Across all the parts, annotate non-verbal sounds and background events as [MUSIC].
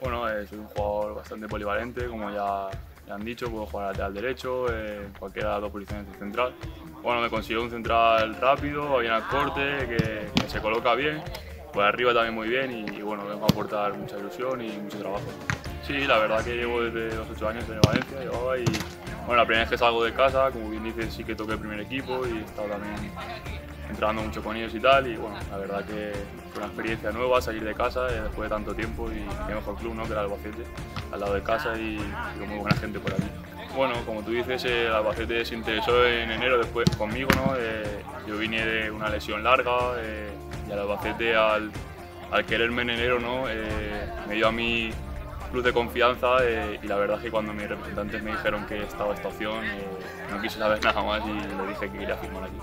Bueno, eh, soy un jugador bastante polivalente, como ya, ya han dicho, puedo jugar lateral derecho, eh, cualquiera de las dos posiciones de central. Bueno, me considero un central rápido, bien al corte, que, se coloca bien, por arriba también muy bien y, y, bueno, vengo a aportar mucha ilusión y mucho trabajo. Sí, la verdad que llevo desde los 8 años en Valencia, llevaba y bueno, la primera vez que salgo de casa, como bien dices, sí que toqué el primer equipo y he estado también entrenando mucho con ellos y tal. Y bueno, la verdad que fue una experiencia nueva salir de casa eh, después de tanto tiempo y qué mejor club, ¿no? Que el Albacete, al lado de casa y, y con muy buena gente por aquí. Bueno, como tú dices, el Albacete se interesó en enero después conmigo, ¿no? Eh, yo vine de una lesión larga eh, y el Albacete al, al, quererme en enero, ¿no? Eh, me dio a mí plus de confianza eh, y la verdad es que cuando mis representantes me dijeron que estaba esta opción eh, no quise saber [LAUGHS] nada más y le dije que quería firmar aquí.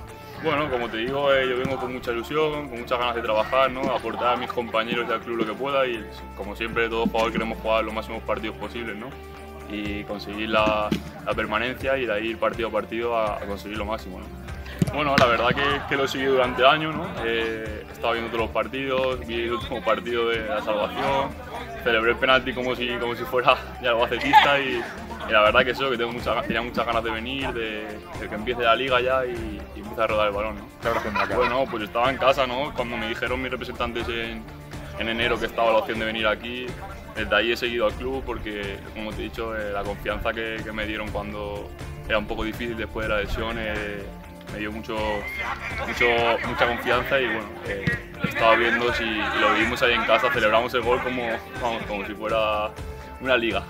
Bueno, como te digo, eh, yo vengo con mucha ilusión, con muchas ganas de trabajar, ¿no? aportar a mis compañeros y al club lo que pueda y como siempre todos jugadores queremos jugar los máximos partidos posibles ¿no? y conseguir la, la, permanencia y de ahí ir partido a partido a, a conseguir lo máximo. ¿no? Bueno, la verdad que, que, lo he seguido durante años, ¿no? Eh, he estado viendo todos los partidos, vi el último partido de la salvación, celebré el penalti como si, como si fuera [LAUGHS] ya albacetista y, y la verdad que eso, que tengo mucha, tenía muchas ganas de venir, de, de que empiece la liga ya y, y empiece a rodar el balón. ¿no? ¿Qué bueno, pues estaba en casa, ¿no? Cuando me dijeron mis representantes en, en enero que estaba la opción de venir aquí, desde ahí he seguido al club porque, como te he dicho, eh, la confianza que, que, me dieron cuando era un poco difícil después de la lesión eh, me dio mucho, mucho, mucha confianza y bueno, eh, he estado viendo si lo vimos ahí en casa, celebramos el gol como, vamos, como si fuera una liga.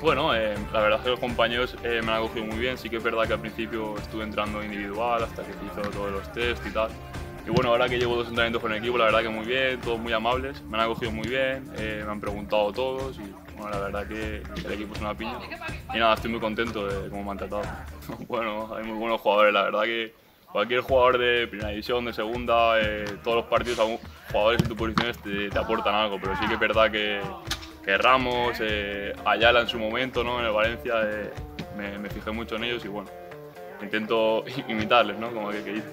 Bueno, eh, la verdad es que los compañeros eh, me han acogido muy bien, sí que es verdad que al principio estuve entrando individual hasta que hizo todos los test y tal. Y bueno, ahora que llevo dos entrenamientos con el equipo, la verdad que muy bien, todos muy amables, me han acogido muy bien, eh, me han preguntado todos y bueno, la verdad que el equipo es una piña. Y nada, estoy muy contento de cómo me han tratado. [LAUGHS] bueno, hay muy buenos jugadores, la verdad que cualquier jugador de primera división, de segunda, eh, todos los partidos, jugadores en tus posiciones te, te, aportan algo, pero sí que es verdad que, que Ramos, eh, Ayala en su momento, ¿no? en el Valencia, eh, me, me, fijé mucho en ellos y bueno, intento [LAUGHS] imitarles, ¿no? como que, que dice.